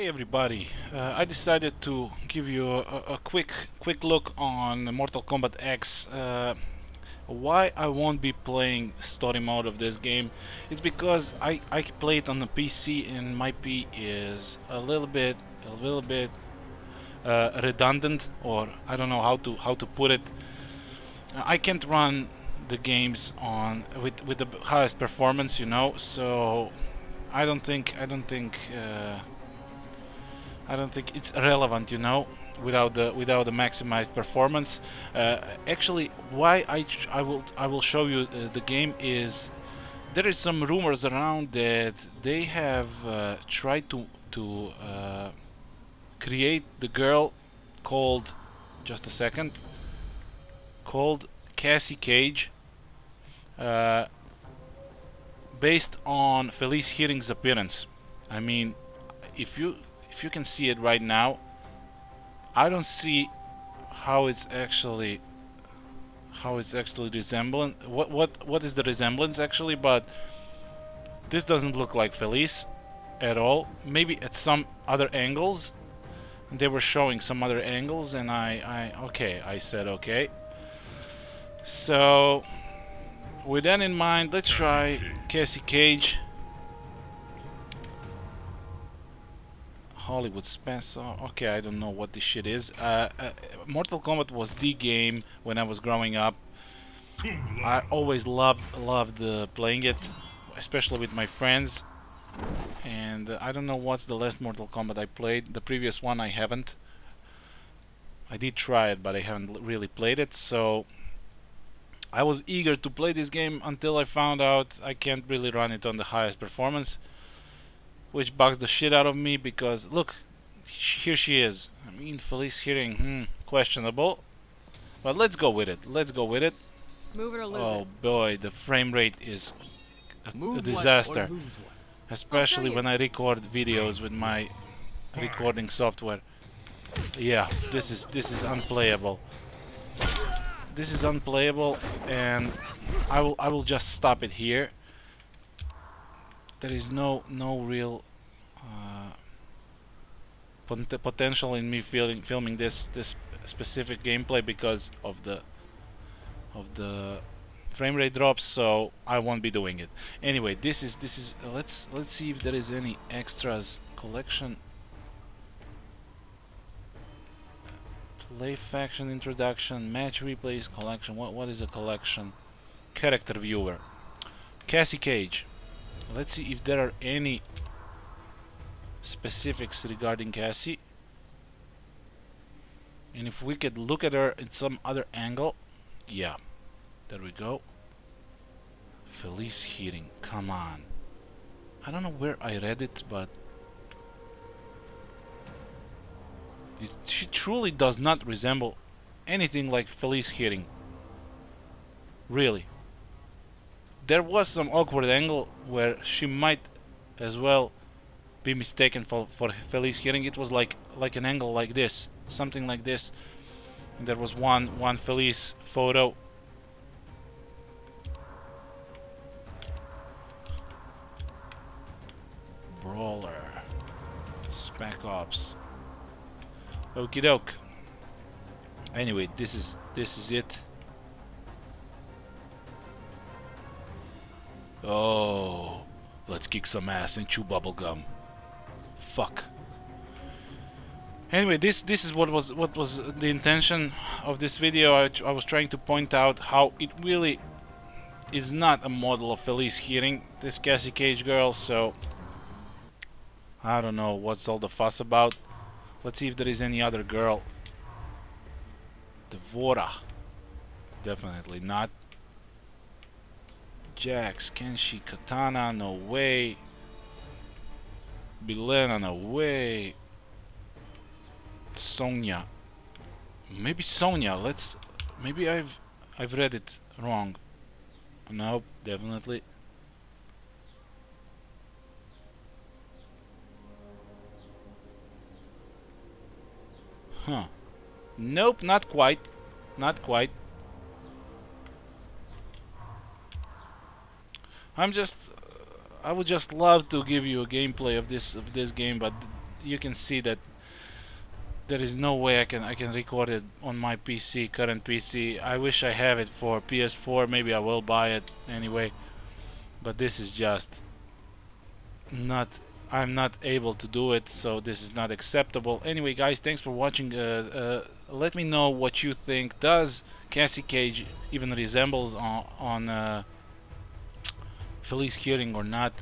Hey everybody, uh, I decided to give you a, a, quick quick look on Mortal Kombat X. Uh, why I won't be playing story mode of this game is because I, I play it on the PC and my P is a little bit a little bit uh, redundant or I don't know how to how to put it. I can't run the games on with with the highest performance, you know. So I don't think I don't think uh, I don't think it's relevant, you know, without the without the maximized performance. Uh, actually, why I I will I will show you uh, the game is there is some rumors around that they have uh, tried to to uh, create the girl called just a second called Cassie Cage uh, based on Felice Herrig's appearance. I mean, if you if you can see it right now I don't see how it's actually how it's actually resembling what what what is the resemblance actually but this doesn't look like Felice at all. Maybe at some other angles they were showing some other angles and I I okay I said okay. So with that in mind let's try Cassie Cage Hollywood Spencer. Okay, I don't know what this shit is. Uh, uh, Mortal Kombat was the game when I was growing up. I always loved loved uh, playing it, especially with my friends. And uh, I don't know what's the last Mortal Kombat I played. The previous one I haven't. I did try it, but I haven't really played it. So I was eager to play this game until I found out I can't really run it on the highest performance which bugs the shit out of me because look here she is. I mean Felice Herrig hmm questionable. But let's go with it. Let's go with it. Move it or lose oh it. boy the frame rate is a, a disaster. especially when I record videos with my recording software. Yeah this is this is unplayable. This is unplayable and I will I will just stop it here there is no no real uh, pot potential in me filming filming this this specific gameplay because of the of the frame rate drops so I won't be doing it. Anyway this is this is uh, let's let's see if there is any extras collection. Play faction introduction match replays collection what what is a collection? Character viewer. Cassie Cage Let's see if there are any specifics regarding Cassie. And if we could look at her in some other angle. Yeah. There we go. Felice Herrig. Come on. I don't know where I read it, but... It, she truly does not resemble anything like Felice Herrig. Really there was some awkward angle where she might as well be mistaken for, for Felice Herrig. It was like like an angle like this, something like this. There was one one Felice photo. Brawler, Spec Ops. Okie doke. Anyway, this is this is it. Oh, let's kick some ass and chew bubblegum. Fuck. Anyway, this this is what was what was the intention of this video. I, I was trying to point out how it really is not a model of Felice Herrig, this Cassie Cage girl, so I don't know what's all the fuss about. Let's see if there is any other girl. D'Vorah. Definitely not. Jax, Kenshi, Katana, no way. Mileena, no way. Sonya. Maybe Sonya, let's... Maybe I've... I've read it wrong. Nope, definitely. Huh. Nope, not quite. Not quite. I'm just I would just love to give you a gameplay of this of this game but you can see that there is no way I can I can record it on my PC current PC I wish I have it for PS4 maybe I will buy it anyway but this is just not I'm not able to do it so this is not acceptable. Anyway guys thanks for watching uh, uh, let me know what you think. Does Cassie Cage even resembles on, on uh, Felice Herrig or not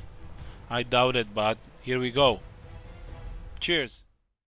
I doubt it but here we go. Cheers